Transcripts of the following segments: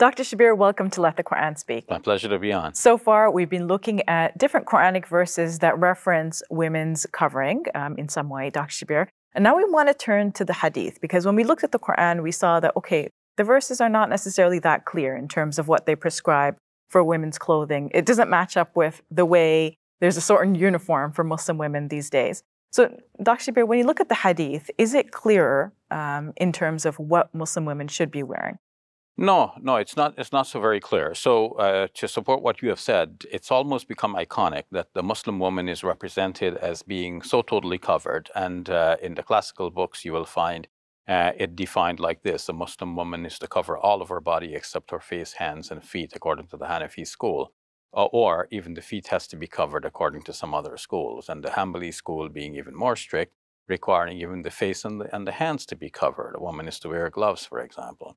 Dr. Shabir, welcome to Let the Quran Speak. My pleasure to be on. So far, we've been looking at different Quranic verses that reference women's covering um, in some way, Dr. Shabir. And now we want to turn to the hadith because when we looked at the Quran, we saw that, okay, the verses are not necessarily that clear in terms of what they prescribe for women's clothing. It doesn't match up with the way there's a certain uniform for Muslim women these days. So, Dr. Shabir, when you look at the hadith, is it clearer um, in terms of what Muslim women should be wearing? No, no, it's not. It's not so very clear. So, uh, to support what you have said, it's almost become iconic that the Muslim woman is represented as being so totally covered. And uh, in the classical books, you will find uh, it defined like this: a Muslim woman is to cover all of her body except her face, hands, and feet, according to the Hanafi school. or even the feet has to be covered, according to some other schools, and the Hanbali school being even more strict, requiring even the face and the, and the hands to be covered. A woman is to wear gloves, for example.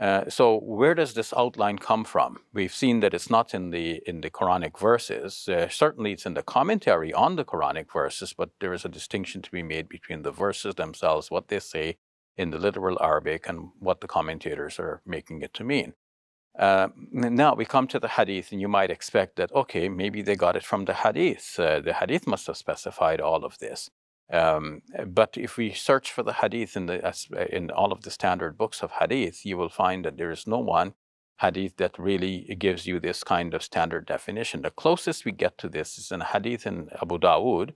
Uh, so where does this outline come from? We've seen that it's not in the in the Quranic verses. Uh, certainly, it's in the commentary on the Quranic verses, but there is a distinction to be made between the verses themselves, what they say in the literal Arabic, and what the commentators are making it to mean. Uh, now we come to the Hadith, and you might expect that okay, maybe they got it from the Hadith. Uh, the Hadith must have specified all of this. Um, but if we search for the hadith in, the, in all of the standard books of hadith, you will find that there is no one hadith that really gives you this kind of standard definition. The closest we get to this is in a hadith in Abu Dawood,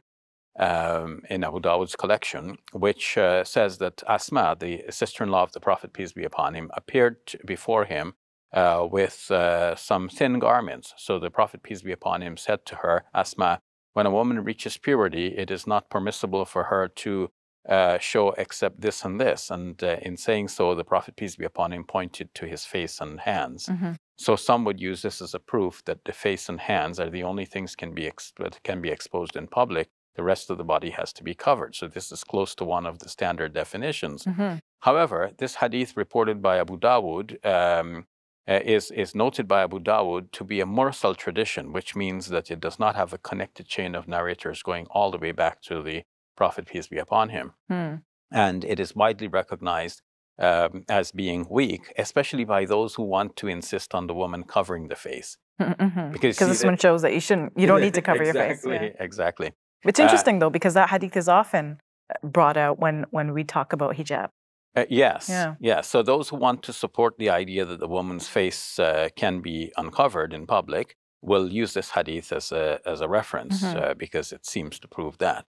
um, in Abu Dawood's collection, which uh, says that Asma, the sister in law of the Prophet, peace be upon him, appeared before him uh, with uh, some thin garments. So the Prophet, peace be upon him, said to her, Asma, when a woman reaches puberty, it is not permissible for her to uh, show except this and this. And uh, in saying so, the Prophet, peace be upon him, pointed to his face and hands. Mm-hmm. So some would use this as a proof that the face and hands are the only things can be that can be exposed in public. The rest of the body has to be covered. So this is close to one of the standard definitions. Mm-hmm. However, this hadith reported by Abu Dawood um, uh, is, is noted by Abu Dawud to be a mursal tradition, which means that it does not have a connected chain of narrators going all the way back to the Prophet, peace be upon him. Hmm. And it is widely recognized um, as being weak, especially by those who want to insist on the woman covering the face. Mm-hmm. Because this one shows that you shouldn't, you don't need to cover exactly, your face. Yeah. Exactly. It's interesting uh, though, because that hadith is often brought out when, when we talk about hijab. Uh, yes. Yeah. Yeah. So those who want to support the idea that the woman's face uh, can be uncovered in public will use this hadith as a as a reference mm-hmm. uh, because it seems to prove that.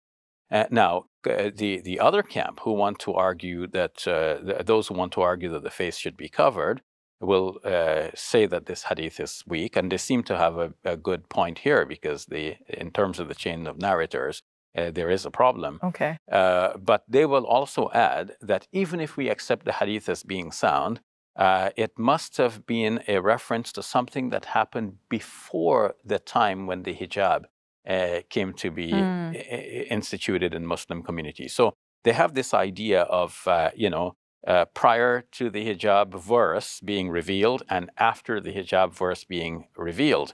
Uh, now, uh, the the other camp who want to argue that uh, th- those who want to argue that the face should be covered will say that this hadith is weak, and they seem to have a, a good point here because the in terms of the chain of narrators, uh, there is a problem. Okay. Uh, but they will also add that even if we accept the hadith as being sound, uh, it must have been a reference to something that happened before the time when the hijab uh, came to be mm. instituted in Muslim communities. So they have this idea of, uh, you know, uh, prior to the hijab verse being revealed and after the hijab verse being revealed.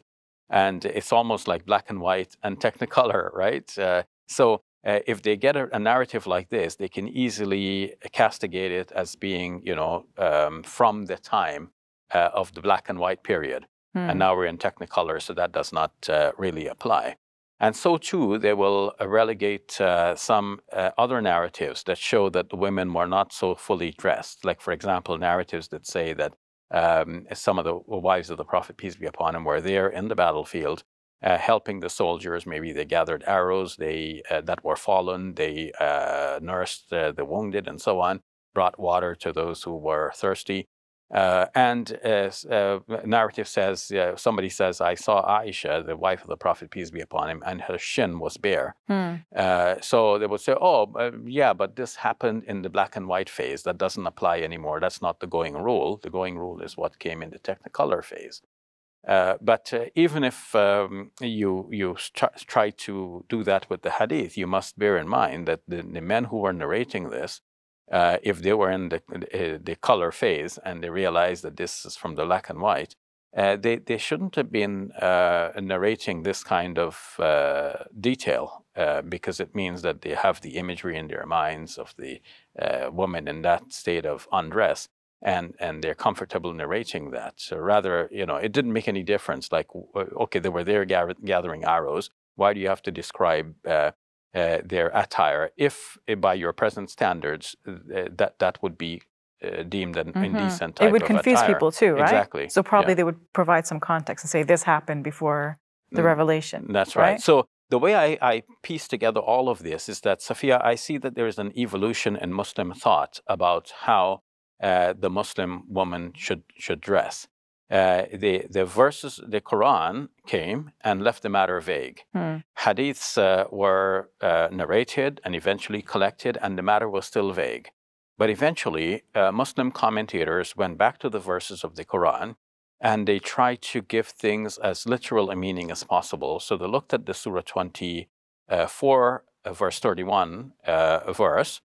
And it's almost like black and white and technicolor, right? Uh, so uh, if they get a, a, narrative like this, they can easily castigate it as being, you know, um, from the time uh, of the black and white period. And hmm. now we're in Technicolor, so that does not uh, really apply. And so too, they will uh, relegate uh, some uh, other narratives that show that the women were not so fully dressed. Like, for example, narratives that say that um, some of the wives of the Prophet, peace be upon him, were there in the battlefield uh, helping the soldiers. Maybe they gathered arrows they, uh, that were fallen, they uh, nursed the wounded, and so on, brought water to those who were thirsty. Uh, and uh, narrative says, somebody says, I saw Aisha, the wife of the Prophet, peace be upon him, and her shin was bare. Hmm. so they would say, oh, yeah, but this happened in the black and white phase. That doesn't apply anymore. That's not the going rule. The going rule is what came in the technicolor phase. Uh, but uh, even if um, you you try to do that with the hadith, you must bear in mind that the, the men who were narrating this, uh, if they were in the, uh, the color phase and they realized that this is from the black and white, uh, they, they shouldn't have been narrating this kind of detail because it means that they have the imagery in their minds of the woman in that state of undress and and they're comfortable narrating that. So rather, you know, it didn't make any difference. Like, okay, they were there gathering arrows. Why do you have to describe uh, uh, their attire if, uh, by your present standards, uh, that that would be uh, deemed an mm-hmm. indecent type It would confuse attire. people too, right? Exactly. So probably yeah. they would provide some context and say this happened before the mm, revelation. That's right. right. So the way I, I piece together all of this is that, Safiyyah, I see that there is an evolution in Muslim thought about how the Muslim woman should, should dress. Uh, the, the verses, the Quran came and left the matter vague. Hmm. Hadiths uh, were uh, narrated and eventually collected, and the matter was still vague. But eventually, uh, Muslim commentators went back to the verses of the Quran and they tried to give things as literal a meaning as possible. So they looked at the Surah 24, uh, verse 31 verse,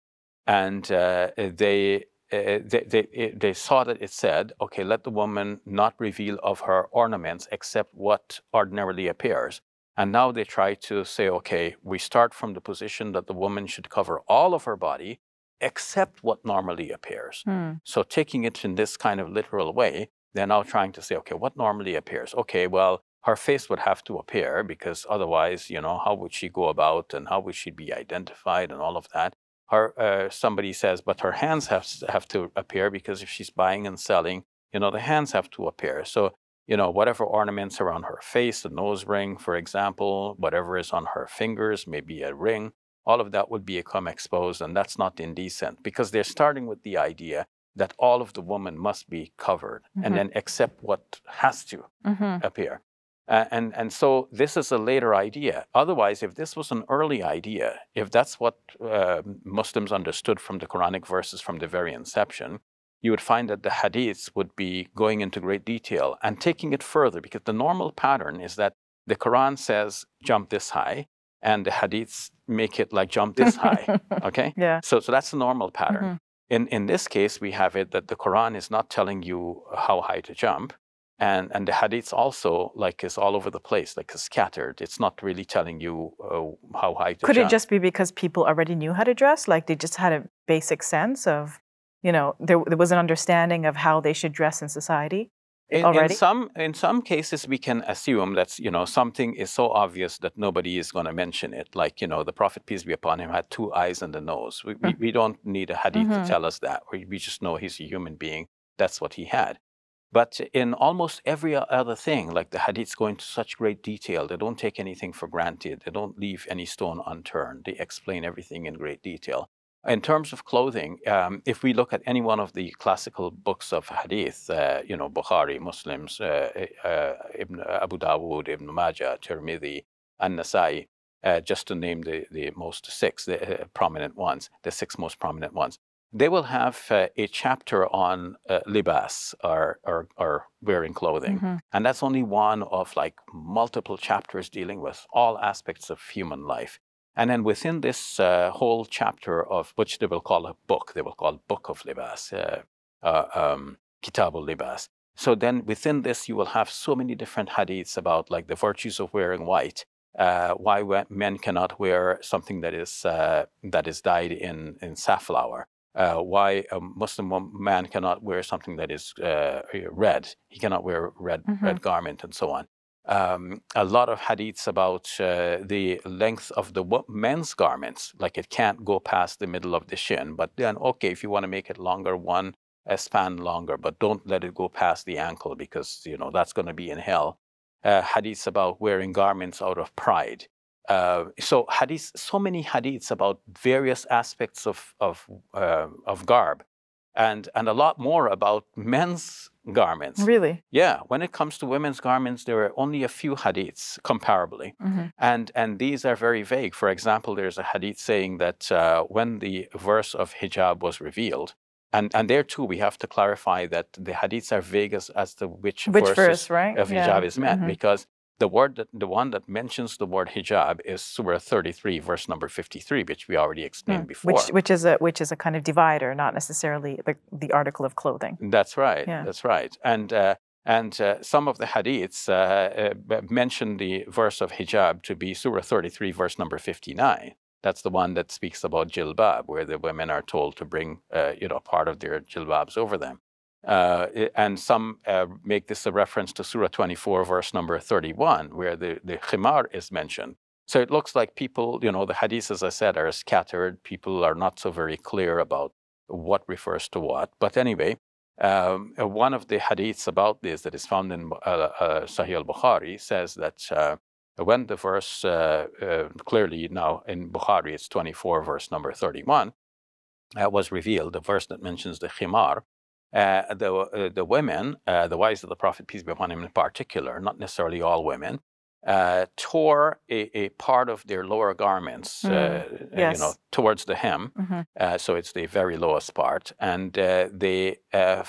and they uh, they, they, they saw that it said, okay, let the woman not reveal of her ornaments except what ordinarily appears. And now they try to say, okay, we start from the position that the woman should cover all of her body except what normally appears. Hmm. So taking it in this kind of literal way, they're now trying to say, okay, what normally appears? Okay, well, her face would have to appear because otherwise, you know, how would she go about and how would she be identified and all of that? Her uh, somebody says, but her hands have have to appear because if she's buying and selling, you know, the hands have to appear. So you know, whatever ornaments are on her face, the nose ring, for example, whatever is on her fingers, maybe a ring, all of that would become exposed, and that's not indecent because they're starting with the idea that all of the woman must be covered mm-hmm. and then accept what has to mm-hmm. appear. Uh, and, and so this is a later idea. Otherwise, if this was an early idea, if that's what uh, Muslims understood from the Quranic verses from the very inception, you would find that the hadiths would be going into great detail and taking it further because the normal pattern is that the Quran says jump this high and the hadiths make it like jump this high. Okay? Yeah. So, so that's the normal pattern. Mm-hmm. In, in this case, we have it that the Quran is not telling you how high to jump and and the hadiths also like is all over the place like scattered. It's not really telling you uh, how high to could jump. it just be because people already knew how to dress? Like they just had a basic sense of you know there, there was an understanding of how they should dress in society in, already? in some in some cases we can assume that you know something is so obvious that nobody is going to mention it. Like you know the prophet peace be upon him had two eyes and a nose. We, we, we don't need a hadith mm-hmm. to tell us that. We, we just know he's a human being. That's what he had but in almost every other thing, like the hadiths go into such great detail, they don't take anything for granted. They don't leave any stone unturned. They explain everything in great detail. In terms of clothing, um, if we look at any one of the classical books of hadith, uh, you know, Bukhari, Muslims, uh, uh, Ibn Abu Dawood, Ibn Majah, Tirmidhi, and Nasai, uh, just to name the, the most six the, uh, prominent ones, the six most prominent ones, they will have uh, a chapter on uh, libas or, or, or, wearing clothing. Mm-hmm. And that's only one of like multiple chapters dealing with all aspects of human life. And then within this uh, whole chapter of which they will call a book, they will call Book of Libas, uh, uh, um, Kitabul Libas. So then within this, you will have so many different hadiths about like the virtues of wearing white. Uh, why men cannot wear something that is uh, that is dyed in in safflower, uh, why a Muslim man cannot wear something that is uh, red. He cannot wear red mm-hmm. red garment and so on. Um, a lot of hadiths about uh, the length of the men's garments, like it can't go past the middle of the shin. But then, okay, if you want to make it longer, one a span longer, but don't let it go past the ankle because you know that's going to be in hell. Uh, hadiths about wearing garments out of pride. Uh, so hadiths, so many hadiths about various aspects of of, uh, of garb, and and a lot more about men's garments. Really? Yeah. When it comes to women's garments, there are only a few hadiths comparably, mm-hmm. and and these are very vague. For example, there's a hadith saying that uh, when the verse of hijab was revealed, and and there too we have to clarify that the hadiths are vague as, as to which, which verse right? of hijab yeah. is meant mm-hmm. because the word that, the one that mentions the word hijab is Surah 33, verse number 53, which we already explained mm, before. Which, which is a which is a kind of divider, not necessarily the, the article of clothing. That's right. Yeah. That's right. And uh, and uh, some of the hadiths uh, uh mention the verse of hijab to be Surah 33, verse number 59. That's the one that speaks about jilbab, where the women are told to bring, uh, you know, part of their jilbabs over them. Uh, and some uh, make this a reference to Surah 24, verse number 31, where the, the khimar is mentioned. So it looks like people, you know, the hadiths, as I said, are scattered. People are not so very clear about what refers to what. But anyway, um, uh, one of the hadiths about this that is found in uh, uh, Sahih al-Bukhari says that uh, when the verse, clearly now in Bukhari, it's 24, verse number 31, was revealed, the verse that mentions the khimar, the, the women, the wives of the Prophet, peace be upon him in particular, not necessarily all women, uh, tore a, a, part of their lower garments, mm. uh, yes. you know, towards the hem. Mm-hmm. Uh, so it's the very lowest part, and uh, they uh,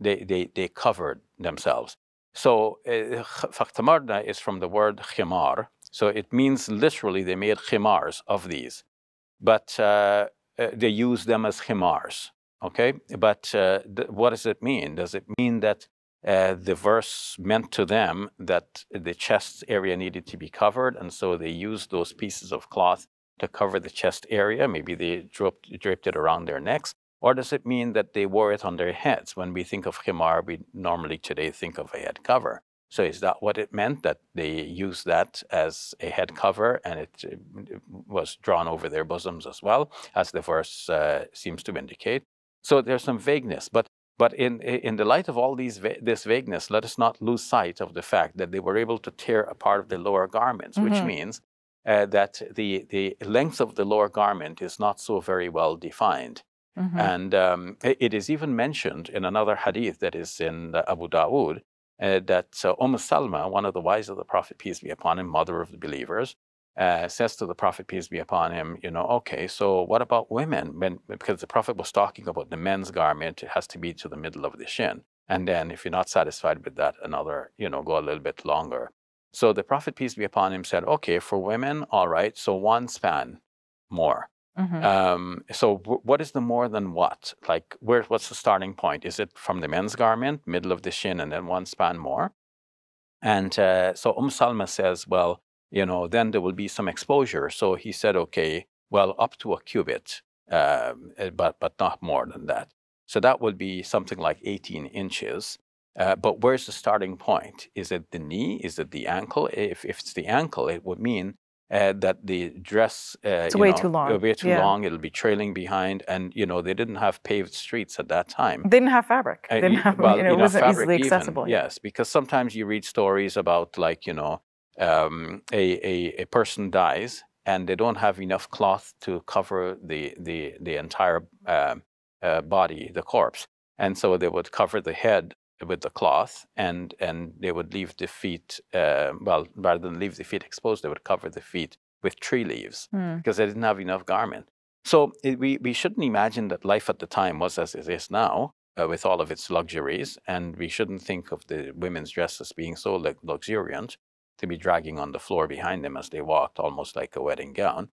they, they they covered themselves. So uh, fakhtamarna is from the word khimar. So it means literally they made khimars of these, but they use them as khimars. Okay, but th- what does it mean? Does it mean that uh, the verse meant to them that the chest area needed to be covered, and so they used those pieces of cloth to cover the chest area. Maybe they draped, draped it around their necks. Or does it mean that they wore it on their heads? When we think of khimar, we normally today think of a head cover. So is that what it meant that they used that as a head cover and it, it was drawn over their bosoms as well, as the verse uh, seems to indicate? So there's some vagueness, but but in, in the light of all these this vagueness, let us not lose sight of the fact that they were able to tear a part of the lower garments, mm-hmm. which means uh, that the, the length of the lower garment is not so very well defined. Mm-hmm. And um, it is even mentioned in another hadith that is in Abu Dawood uh, that uh, Umm Salma, one of the wives of the Prophet, peace be upon him, mother of the believers, uh, says to the Prophet, peace be upon him, you know, okay, so what about women? When, because the Prophet was talking about the men's garment, it has to be to the middle of the shin. And then if you're not satisfied with that, another, you know, go a little bit longer. So the Prophet, peace be upon him, said, okay, for women, all right, so one span more. Mm-hmm. Um, so w- what is the more than what? Like, where, what's the starting point? Is it from the men's garment, middle of the shin, and then one span more? And uh, so Umm Salma says, well, you know, then there will be some exposure. So he said, okay, well, up to a cubit, um, eh, but but not more than that. So that would be something like 18 inches. Uh, but where's the starting point? Is it the knee? Is it the ankle? If, if it's the ankle, it would mean uh, that the dress uh, it's way know, too long. Way too yeah. long. It'll be trailing behind, and you know they didn't have paved streets at that time. They didn't have fabric. They didn't have, well, you know, it wasn't easily accessible. Even, yes, because sometimes you read stories about like you know um, a, a, a, person dies and they don't have enough cloth to cover the, the, the entire uh, uh, body, the corpse. And so they would cover the head with the cloth and, and they would leave the feet, uh, well, rather than leave the feet exposed, they would cover the feet with tree leaves mm. because they didn't have enough garment. So it, we, we shouldn't imagine that life at the time was as it is now. Uh, with all of its luxuries, and we shouldn't think of the women's dress as being so luxuriant to be dragging on the floor behind them as they walked, almost like a wedding gown.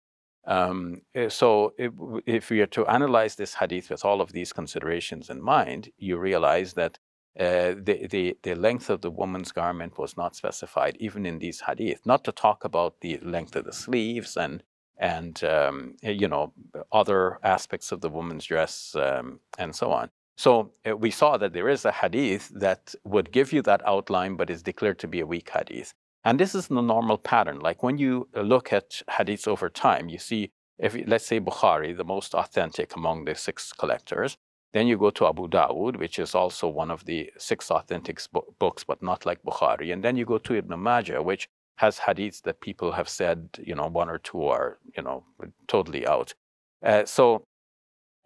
Um, eh, so, if, if, we are to analyze this hadith with all of these considerations in mind, you realize that uh, the, the, the length of the woman's garment was not specified, even in these hadith. Not to talk about the length of the sleeves and and um, eh, you know other aspects of the woman's dress um, and so on. So uh, we saw that there is a hadith that would give you that outline, but is declared to be a weak hadith. And this is the normal pattern. Like when you look at hadiths over time, you see, if let's say Bukhari, the most authentic among the six collectors, then you go to Abu Dawud, which is also one of the six authentic books, but not like Bukhari. And then you go to Ibn Majah, which has hadiths that people have said, you know, one or two are, you know, totally out. Uh, so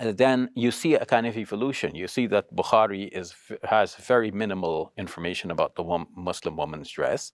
uh, then you see a kind of evolution. You see that Bukhari is, has very minimal information about the Muslim woman's dress.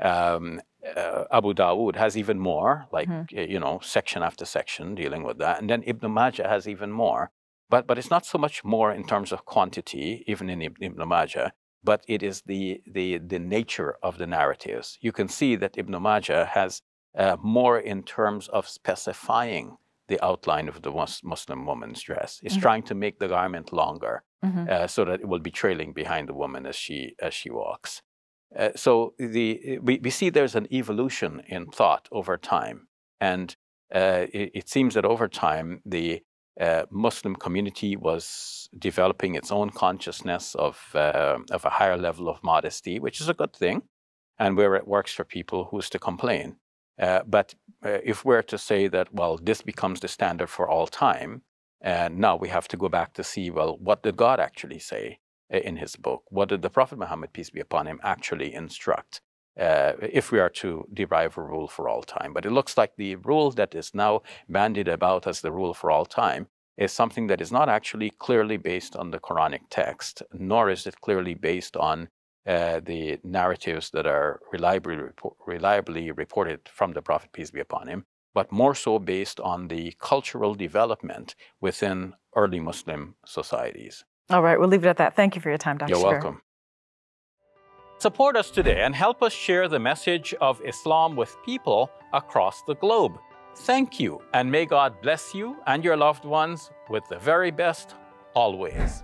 Um, uh, Abu Dawood has even more, like mm-hmm. you know, section after section dealing with that, and then Ibn Majah has even more. But but it's not so much more in terms of quantity, even in Ibn Majah, but it is the the the nature of the narratives. You can see that Ibn Majah has uh, more in terms of specifying the outline of the Muslim woman's dress. It's mm-hmm. trying to make the garment longer mm-hmm. uh, so that it will be trailing behind the woman as she as she walks. Uh, so the, we, we see there's an evolution in thought over time. And uh, it, it, seems that over time, the, uh, Muslim community was developing its own consciousness of, uh, of a higher level of modesty, which is a good thing, and where it works for people, who's to complain? Uh, but uh, if we're to say that, well, this becomes the standard for all time, and now we have to go back to see, well, what did God actually say in his book? What did the Prophet Muhammad, peace be upon him, actually instruct? Uh, if we are to derive a rule for all time. But it looks like the rule that is now bandied about as the rule for all time is something that is not actually clearly based on the Quranic text, nor is it clearly based on uh, the narratives that are reliably, report, reliably reported from the Prophet, peace be upon him, but more so based on the cultural development within early Muslim societies. All right, we'll leave it at that. Thank you for your time, Dr. You're welcome. Support us today and help us share the message of Islam with people across the globe. Thank you, and may God bless you and your loved ones with the very best always.